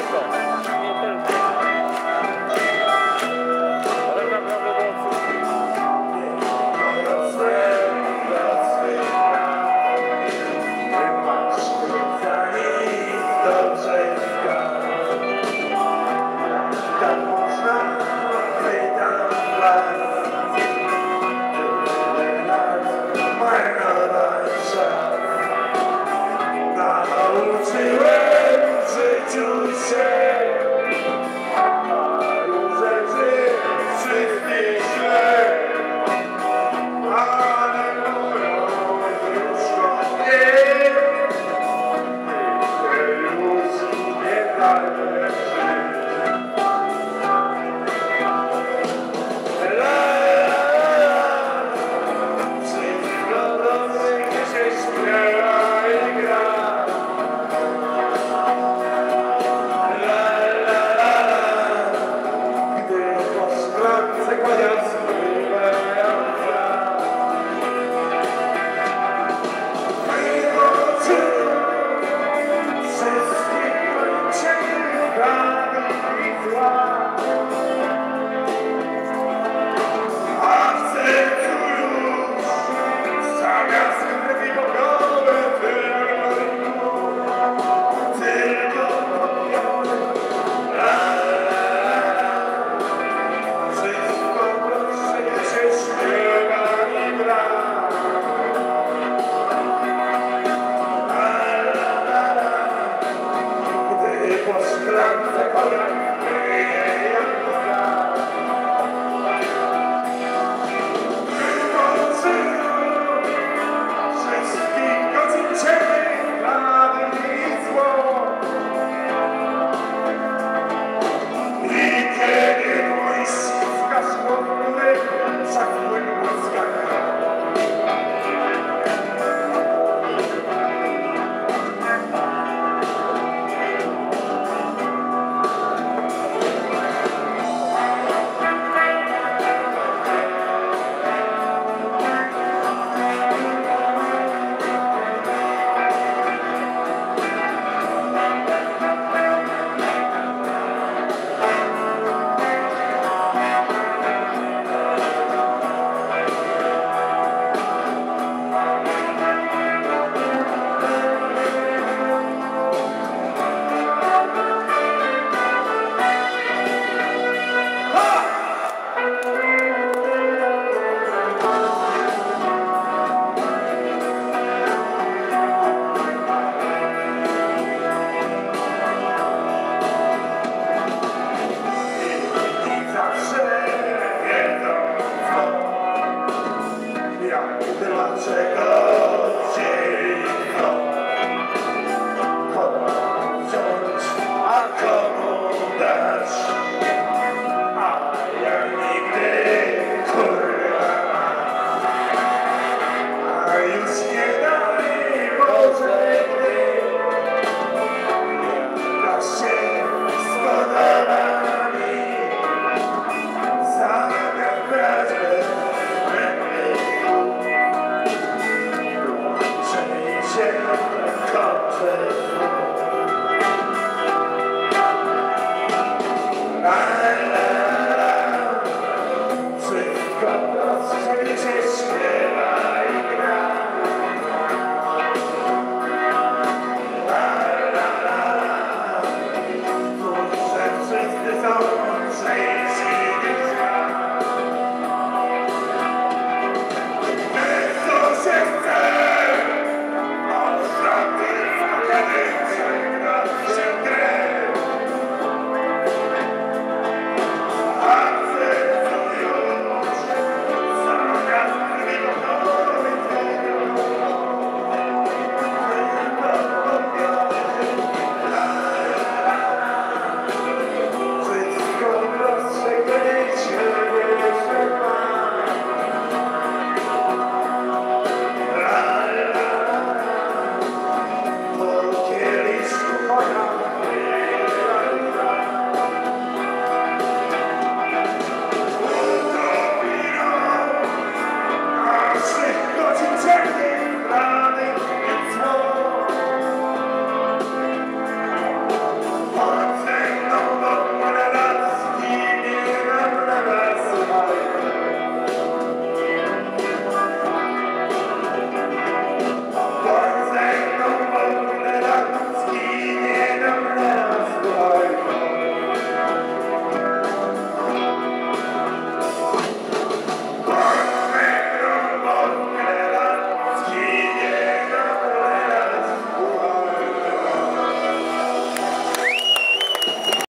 Critical. God.